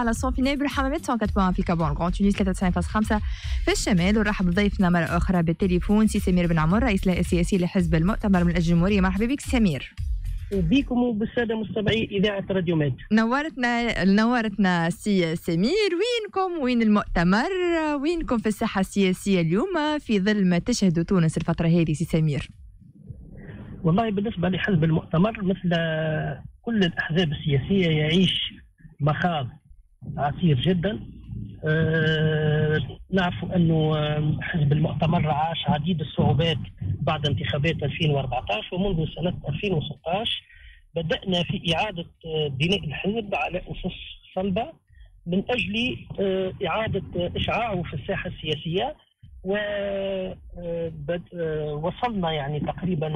على صون في نابل حمامات 104 في كابون كون تونس 93.5 في الشمال ونرحب بضيفنا مرة أخرى بالتليفون سي سمير بن عمر رئيس السياسي لحزب المؤتمر من الجمهورية. مرحبا بك سمير. بكم وبالساده مستمعي إذاعة راديو ماد نورتنا نورتنا سي سمير. وينكم؟ وين المؤتمر؟ وينكم في الساحة السياسية اليوم في ظل ما تشهد تونس الفترة هذه سي سمير؟ والله بالنسبة لحزب المؤتمر مثل كل الأحزاب السياسية يعيش مخاض عسير جدا. أه نعرف أنه حزب المؤتمر عاش عديد الصعوبات بعد انتخابات 2014 ومنذ سنة 2016 بدأنا في إعادة بناء الحزب على أسس صلبة من أجل إعادة إشعاعه في الساحة السياسية. ووصلنا يعني تقريبا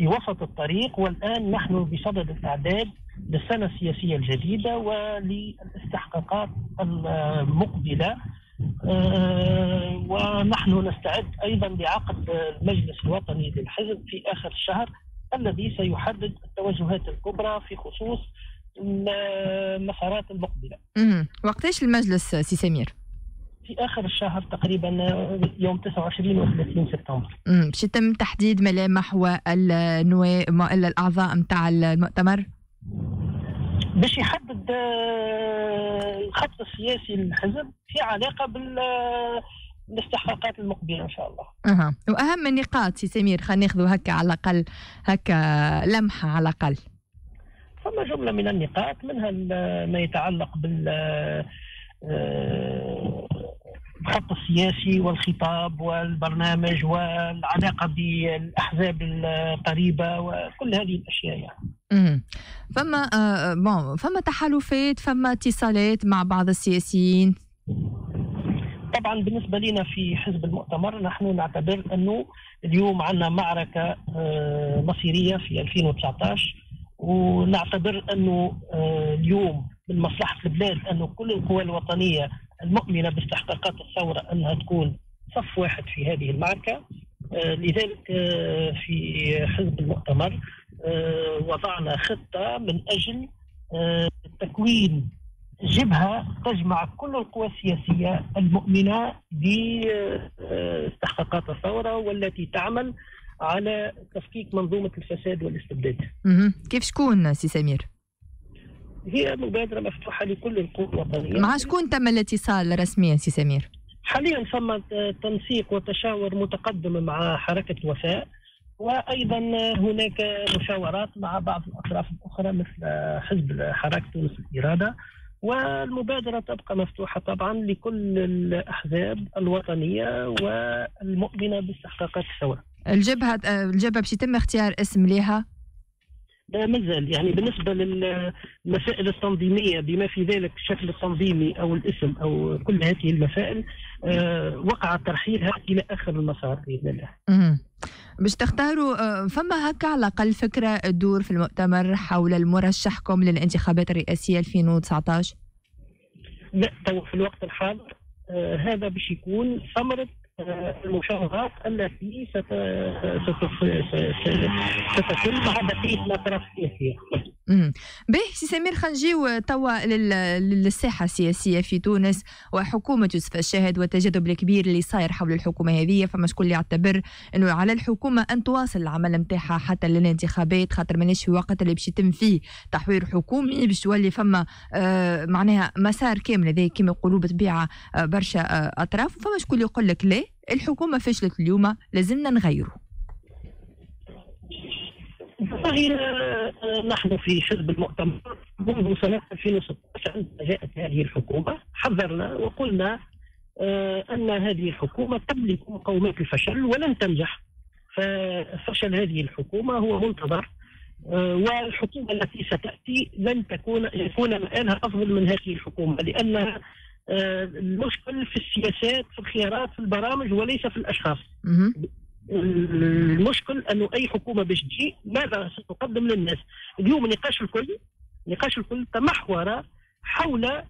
في وسط الطريق والآن نحن بصدد الإعداد للسنة السياسية الجديدة وللاستحقاقات المقبلة ونحن نستعد أيضا لعقد المجلس الوطني للحزب في آخر الشهر الذي سيحدد التوجهات الكبرى في خصوص المسارات المقبله. وقتاش المجلس سي سمير؟ في آخر الشهر تقريبا يوم 29 و 30 سبتمبر. باش يتم تحديد ملامح والنواب الأعضاء نتاع المؤتمر؟ باش يحدد الخط السياسي للحزب في علاقة بال الاستحقاقات المقبلة إن شاء الله. أها وأهم النقاط سي سمير خلينا ناخذوا هكا على الأقل هكا لمحة على الأقل. ثم جملة من النقاط منها ما يتعلق بال الخط السياسي والخطاب والبرنامج والعلاقة بالأحزاب القريبة وكل هذه الأشياء يعني. امم فما آه بون فما تحالفات فما اتصالات مع بعض السياسيين طبعا بالنسبة لنا في حزب المؤتمر نحن نعتبر أنه اليوم عندنا معركة آه مصيرية في 2019 ونعتبر أنه آه اليوم من مصلحة البلاد أنه كل القوى الوطنية المؤمنة باستحقاقات الثورة أنها تكون صف واحد في هذه المعركة آه لذلك آه في حزب المؤتمر وضعنا خطة من أجل تكوين جبهة تجمع كل القوى السياسية المؤمنة باستحقاقات الثورة والتي تعمل على تفكيك منظومة الفساد والاستبداد. كيف شكون سي سمير؟ هي مبادرة مفتوحة لكل القوى الوطنية. مع شكون تم الاتصال رسميا سي سمير؟ حاليا ثم تنسيق وتشاور متقدم مع حركة وفاء وأيضا هناك مشاورات مع بعض الأطراف الأخرى مثل حزب حركه تونس الإرادة والمبادرة تبقى مفتوحة طبعا لكل الأحزاب الوطنية والمؤمنة باستحقاقات الثورة. الجبهة الجبهة باش يتم اختيار اسم لها؟ مازال يعني بالنسبة للمسائل التنظيمية بما في ذلك الشكل التنظيمي أو الاسم أو كل هذه المسائل وقع ترحيلها إلى آخر المسار بإذن الله. باش تختاروا فما هكا على الأقل فكرة تدور في المؤتمر حول المرشحكم للانتخابات الرئاسية 2019 لا تو في الوقت الحاضر آه هذا باش يكون ثمرة آه المشاورات التي ستتم مع بقيه الاطراف السياسيه. باهي سي سمير خلينا نجيو توا للساحة السياسية في تونس وحكومة يوسف الشاهد والتجاذب الكبير اللي صاير حول الحكومة هذه. فما شكون اللي يعتبر إنه على الحكومة أن تواصل العمل نتاعها حتى للانتخابات خاطر ماناش في وقت اللي باش يتم فيه تحوير حكومي باش تولي فما آه معناها مسار كامل هذا كما يقولوا بطبيعة آه برشا آه أطراف. وفما شكون اللي يقول لك لا الحكومة فشلت اليوم لازمنا نغيره والله نحن في حزب المؤتمر منذ سنة 2016 عندما جاءت هذه الحكومة حذرنا وقلنا أن هذه الحكومة تملك مقومات الفشل ولن تنجح. ففشل هذه الحكومة هو منتظر والحكومة التي ستأتي لن تكون يكون مآلها أفضل من هذه الحكومة لأنها المشكل في السياسات في الخيارات في البرامج وليس في الأشخاص. المشكل أنه أي حكومة باش تجي ماذا ستقدم للناس؟ اليوم النقاش الكل النقاش الكل تمحور حول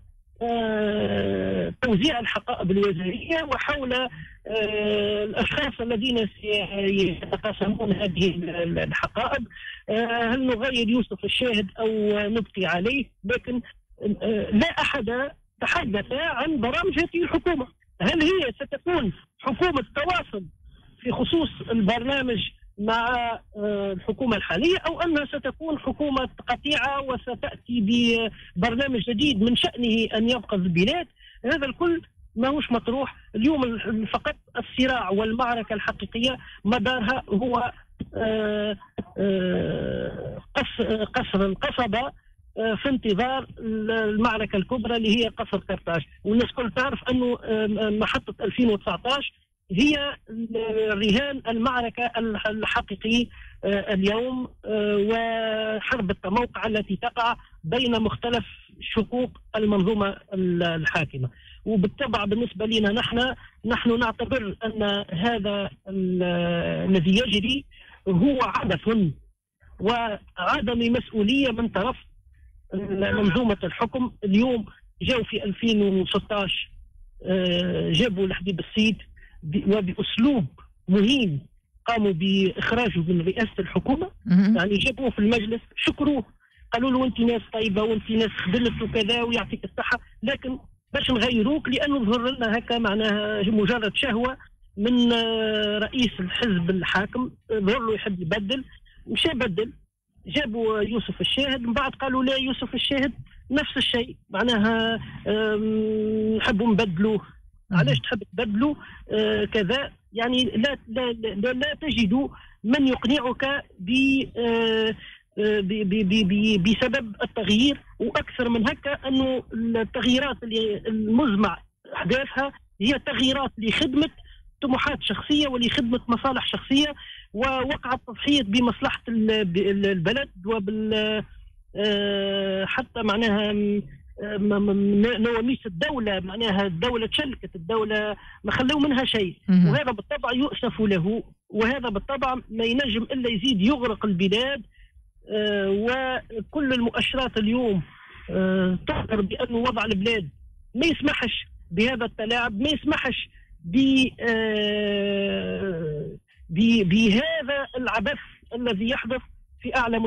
آه توزيع الحقائب الوزارية وحول آه الأشخاص الذين يتقاسمون هذه الحقائب. آه هل نغير يوسف الشاهد أو نبقي عليه؟ لكن لا أحد تحدث عن برامج هذه الحكومة. هل هي ستكون حكومة تواصل في خصوص البرنامج مع آه، الحكومة الحالية أو انها ستكون حكومة قطيعة وستأتي ببرنامج جديد من شأنه أن يبقى البلاد. هذا الكل ماهوش مطروح. اليوم فقط الصراع والمعركة الحقيقية مدارها هو آه، آه، قصر القصبة في انتظار المعركة الكبرى اللي هي قصر قرطاج. والناس كل تعرف أنه محطة 2019 هي رهان المعركة الحقيقي آه، اليوم آه، وحرب التموقع التي تقع بين مختلف شقوق المنظومة الحاكمة. وبالطبع بالنسبة لنا نحن نحن نعتبر أن هذا الذي يجري هو عبث وعدم مسؤولية من طرف منظومة الحكم. اليوم جاءوا في 2016 آه، جابوا الحبيب السيد وبأسلوب مهين قاموا بإخراجه من رئاسة الحكومة. يعني جابوه في المجلس شكروه. قالوا له انت ناس طيبة وانت ناس خدلت وكذا ويعطيك الصحة. لكن باش نغيروك لأنه ظهر لنا هكا معناها مجرد شهوة من آه، رئيس الحزب الحاكم ظهر له يحب يبدل. مشى بدل جابوا يوسف الشاهد من بعد قالوا لا يوسف الشاهد نفس الشيء. معناها نحبوا نبدلوه. علاش تحب تبدلوا آه كذا؟ يعني لا لا لا, لا تجد من يقنعك ب آه, آه، بسبب التغيير وأكثر من هكا أنه التغييرات اللي المزمع أحداثها هي تغييرات لخدمة طموحات شخصية ولخدمة مصالح شخصية ووقع التضحيه بمصلحة البلد وبال حتى معناها نواميس الدولة معناها الدولة تشلكت الدولة ما خلوا منها شيء. وهذا بالطبع يؤسف له وهذا بالطبع ما ينجم إلا يزيد يغرق البلاد آه، وكل المؤشرات اليوم آه، تخبر بأن وضع البلاد ما يسمحش بهذا التلاعب ما يسمحش آه، بهذا العبث الذي يحدث في أعلى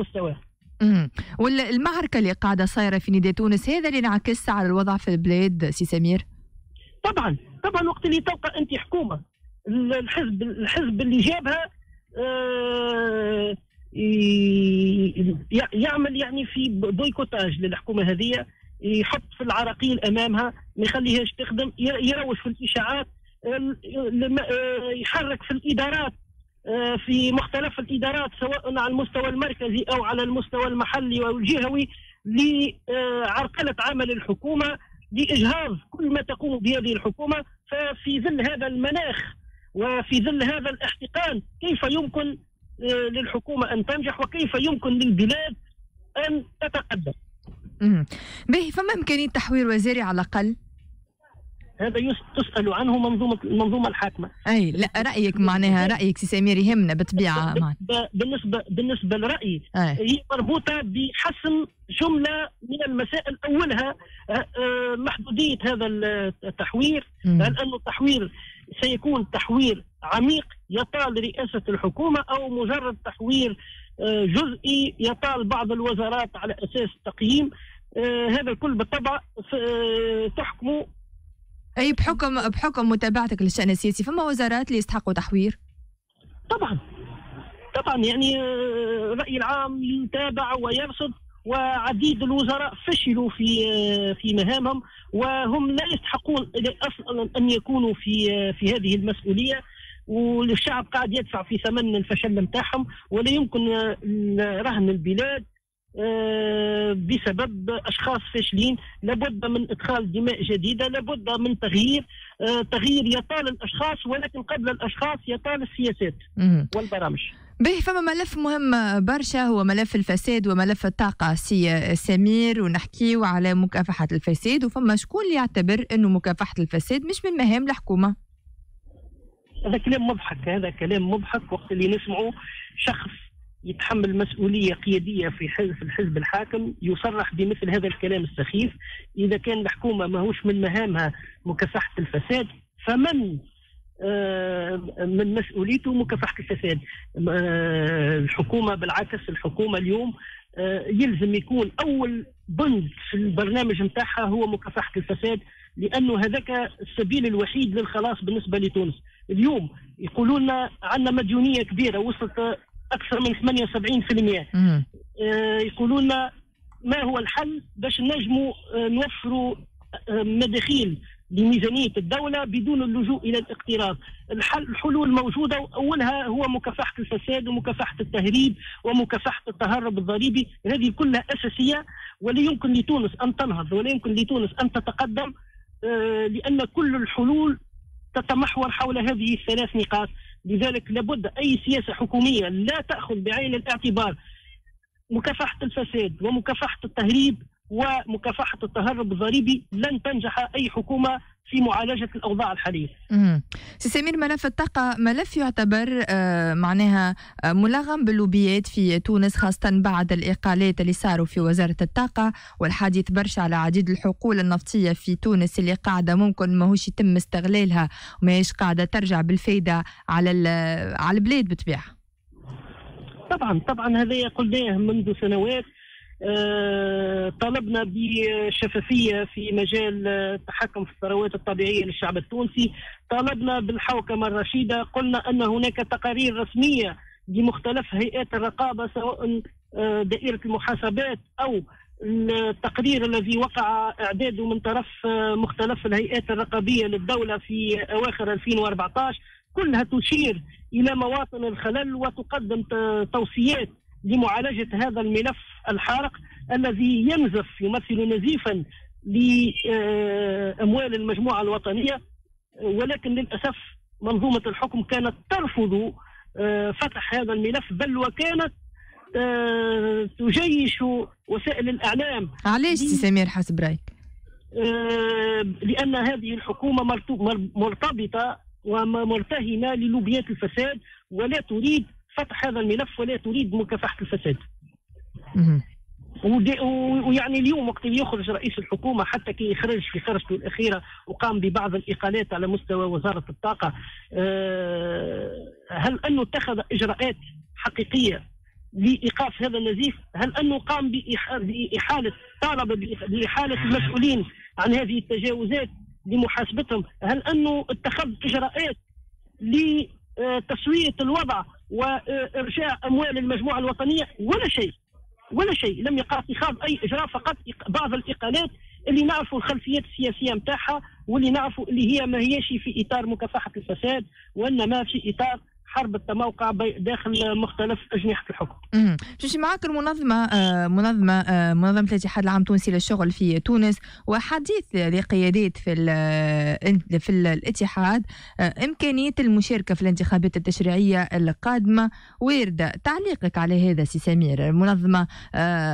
والمعركة اللي قاعدة صايرة في نداء تونس هذا اللي انعكس على الوضع في البلاد سي سمير؟ طبعا طبعا وقت اللي تلقى أنت حكومة الحزب الحزب اللي جابها آه يعمل يعني في بويكوتاج للحكومة هذه يحط في العراقيل أمامها ما يخليهاش تخدم يروج في الإشاعات يحرك في الإدارات في مختلف الإدارات سواء على المستوى المركزي أو على المستوى المحلي أو الجهوي لعرقلة عمل الحكومة لإجهاض كل ما تقوم به هذه الحكومة ففي ظل هذا المناخ وفي ظل هذا الاحتقان كيف يمكن آه، للحكومة أن تنجح وكيف يمكن للبلاد أن تتقدم. به فما إمكانية تحوير وزاري على الأقل؟ هذا تسأل عنه منظومه المنظومه الحاكمة. أي لا رأيك معناها رأيك سي سمير يهمنا بالطبيعه بالنسبة بالنسبة لرأيي هي مربوطة بحسم جملة من المسائل أولها آه، آه، محدودية هذا التحوير لأنه التحوير سيكون تحوير عميق يطال رئاسة الحكومة أو مجرد تحوير آه، جزئي يطال بعض الوزارات على أساس تقييم. هذا الكل بالطبع تحكم أي بحكم بحكم متابعتك للشأن السياسي فما وزارات اللي يستحقوا تحوير؟ طبعا. طبعا يعني آه، الرأي العام يتابع ويرصد وعديد الوزراء فشلوا في آه، في مهامهم وهم لا يستحقون أصلا أن يكونوا في آه، في هذه المسؤولية. والشعب قاعد يدفع في ثمن الفشل نتاعهم ولا يمكن رهن البلاد. بسبب أشخاص فاشلين. لابد من إدخال دماء جديدة لابد من تغيير آه، تغيير يطال الأشخاص ولكن قبل الأشخاص يطال السياسات والبرامج. به فما ملف مهم برشا هو ملف الفساد وملف الطاقة سي سمير ونحكيو على مكافحة الفساد وفما شكون اللي يعتبر أنه مكافحة الفساد مش من مهام الحكومة؟ هذا كلام مضحك هذا كلام مضحك وقت اللي نسمعه شخص يتحمل مسؤولية قيادية في حزب الحزب الحاكم يصرح بمثل هذا الكلام السخيف. إذا كان الحكومة ماهوش من مهامها مكافحة الفساد فمن من مسؤوليته مكافحة الفساد. الحكومة بالعكس الحكومة اليوم يلزم يكون أول بند في البرنامج نتاعها هو مكافحة الفساد لأنه هذاك السبيل الوحيد للخلاص بالنسبة لتونس. اليوم يقولوا لنا عندنا مديونية كبيرة وصلت أكثر من 78% آه يقولوا لنا ما هو الحل باش نجموا آه نوفروا آه مداخيل لميزانية الدولة بدون اللجوء إلى الاقتراض الحل الحلول موجودة أولها هو مكافحة الفساد ومكافحة التهريب ومكافحة التهرب الضريبي. هذه كلها أساسية ولا يمكن لتونس أن تنهض ولا يمكن لتونس أن تتقدم آه، لأن كل الحلول تتمحور حول هذه الثلاث نقاط. لذلك لابد أي سياسة حكومية لا تأخذ بعين الاعتبار مكافحة الفساد ومكافحة التهريب ومكافحة التهرب الضريبي لن تنجح أي حكومة في معالجة الأوضاع الحاليه. سي سمير ملف الطاقة ملف يعتبر آه، معناها آه، ملغم باللوبيات في تونس خاصة بعد الإقالات اللي صاروا في وزارة الطاقة والحديث برشا على عديد الحقول النفطية في تونس اللي قاعدة ممكن ماهوش يتم استغلالها وماهيش قاعدة ترجع بالفايدة على على البلاد بالطبيعه. طبعا طبعا هذا قلناه منذ سنوات آه، طلبنا بشفافية في مجال التحكم في الثروات الطبيعية للشعب التونسي. طالبنا بالحوكمة الرشيدة. قلنا أن هناك تقارير رسمية لمختلف هيئات الرقابة سواء آه، دائرة المحاسبات أو التقرير الذي وقع إعداده من طرف آه، مختلف الهيئات الرقابية للدولة في أواخر 2014 كلها تشير إلى مواطن الخلل وتقدم توصيات لمعالجة هذا الملف الحارق الذي ينزف يمثل نزيفا لأموال المجموعة الوطنية ولكن للأسف منظومة الحكم كانت ترفض آه، فتح هذا الملف بل وكانت آه، تجيش وسائل الإعلام علاش سي سمير حسب رأيك؟ آه، لأن هذه الحكومة مرتبطة ومرتهنة للوبيات الفساد ولا تريد فتح هذا الملف ولا تريد مكافحة الفساد. ويعني اليوم وقت اللي يخرج رئيس الحكومة حتى كي يخرج في خرجته الأخيرة وقام ببعض الإقالات على مستوى وزارة الطاقة آه، هل أنه اتخذ إجراءات حقيقية لإيقاف هذا النزيف؟ هل أنه قام باحاله طالب بإحالة المسؤولين عن هذه التجاوزات لمحاسبتهم؟ هل أنه اتخذ إجراءات لتسويه الوضع وارجاع أموال المجموعة الوطنية ولا شيء ولا شيء. لم يقع اتخاذ أي إجراء فقط بعض الإقالات اللي نعرفوا الخلفيات السياسية نتاعها واللي نعرفوا اللي هي ما هيش في إطار مكافحة الفساد وإنما في إطار حرب التموقع داخل مختلف أجنحة الحكم. شوشي معك المنظمة آه، منظمة آه، منظمة الاتحاد العام التونسي للشغل في تونس وحديث لقيادات في في الاتحاد آه، إمكانية المشاركة في الانتخابات التشريعية القادمة وارده تعليقك على هذا سي سمير المنظمة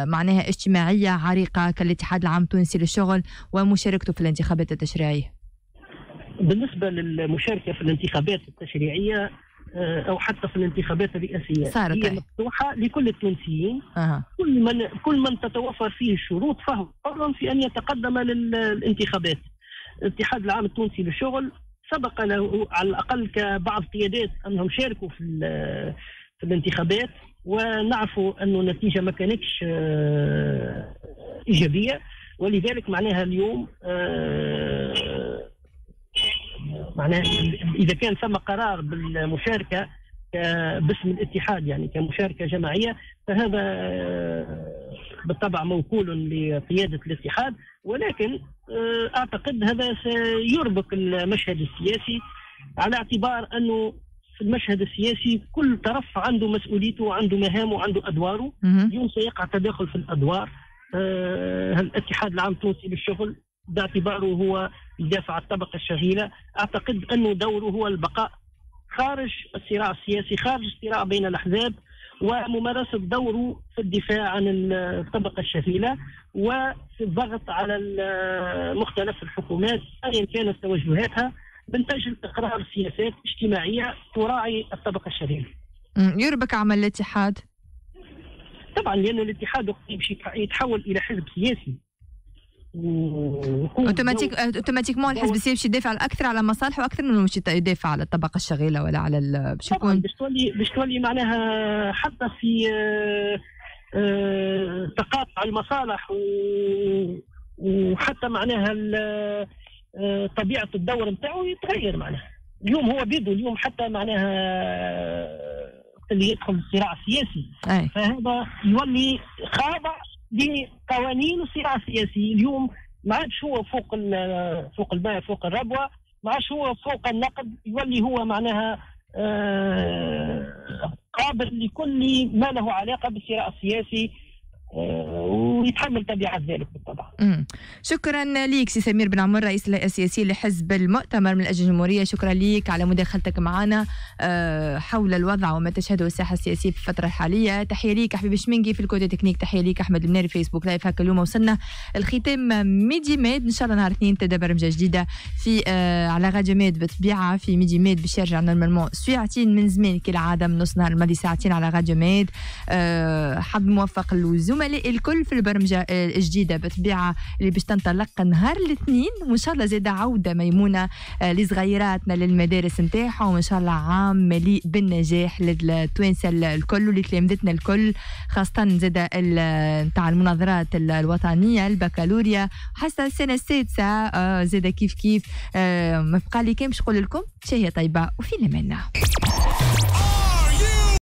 معناها اجتماعية عريقة كالاتحاد العام التونسي للشغل ومشاركته في الانتخابات التشريعية. بالنسبة للمشاركة في الانتخابات التشريعية آه، أو حتى في الانتخابات الرئاسية. صارت هي مفتوحة لكل التونسيين. أه. كل من كل من تتوفر فيه الشروط فهو حر في أن يتقدم للانتخابات. الاتحاد العام التونسي للشغل سبق له على الأقل كبعض قيادات أنهم شاركوا في في الانتخابات ونعرفوا أنه النتيجة ما كانتش آه، إيجابية ولذلك معناها اليوم آه، معناها إذا كان ثم قرار بالمشاركة باسم الاتحاد يعني كمشاركة جماعية فهذا بالطبع موكول لقيادة الاتحاد ولكن آه، أعتقد هذا سيربك المشهد السياسي على اعتبار أنه في المشهد السياسي كل طرف عنده مسؤوليته وعنده مهامه وعنده أدواره. اليوم سيقع تداخل في الأدوار. آه الاتحاد العام التونسي للشغل؟ باعتباره هو يدافع عن الطبقة الشغيله أعتقد انه دوره هو البقاء خارج الصراع السياسي خارج الصراع بين الأحزاب وممارسة دوره في الدفاع عن الطبقة الشغيله وفي الضغط على مختلف الحكومات ايا كانت توجهاتها من أجل اقرار سياسات اجتماعية تراعي الطبقة الشغيله. يربك عمل الاتحاد؟ طبعا لأن الاتحاد يتحول إلى حزب سياسي automatique automatiquement الحزب السياسي باش يدافع أكثر على مصالحه وأكثر من باش يدافع على الطبقة الشغاله ولا على باش يكون باش تولي باش تولي معناها حتى في تقاطع المصالح وحتى معناها طبيعة الدور نتاعو يتغير معناها. اليوم هو بيدو اليوم حتى معناها اللي يدخل الصراع السياسي. أي. فهذا يولي خاضع لقوانين الصراع السياسي اليوم ما عادش هو فوق فوق الماء فوق الربوة ما عادش هو فوق النقد يولي هو معناها آه قابل لكل ما له علاقة بالصراع السياسي ويتحمل تبعات ذلك بالطبع. شكرا لك سي سمير بن عمر رئيس السياسي لحزب المؤتمر من أجل الجمهورية، شكرا لك على مداخلتك معنا آه، حول الوضع وما تشهده الساحة السياسية في الفترة الحالية، تحية لك حبيبي شمنجي في ال cote technique، تحية لك أحمد المناري فيسبوك live. هكا اليوم وصلنا الختام Midi Med. إن شاء الله نهار اثنين تبدأ برمجة جديدة في آه على Radio Med بطبيعة في Midi Med باش يرجع normalement ساعتين من زمان كالعاده من نص نهار الماضي ساعتين على Radio Med. آه حظ موفق للزوم الزملاء الكل في البرمجة الجديدة اللي باش تنطلق نهار الاثنين. وإن شاء الله زاد عودة ميمونة آه، لصغيراتنا للمدارس نتاعهم. وإن شاء الله عام مليء بالنجاح للتوانسة الكل ولتلامذتنا الكل. خاصة زاد نتاع المناظرات الوطنية البكالوريا. حتى السنة السادسة آه، زاد كيف كيف. آه، ما بقى لي كان باش نقول لكم. شهيه طيبة وفي أمان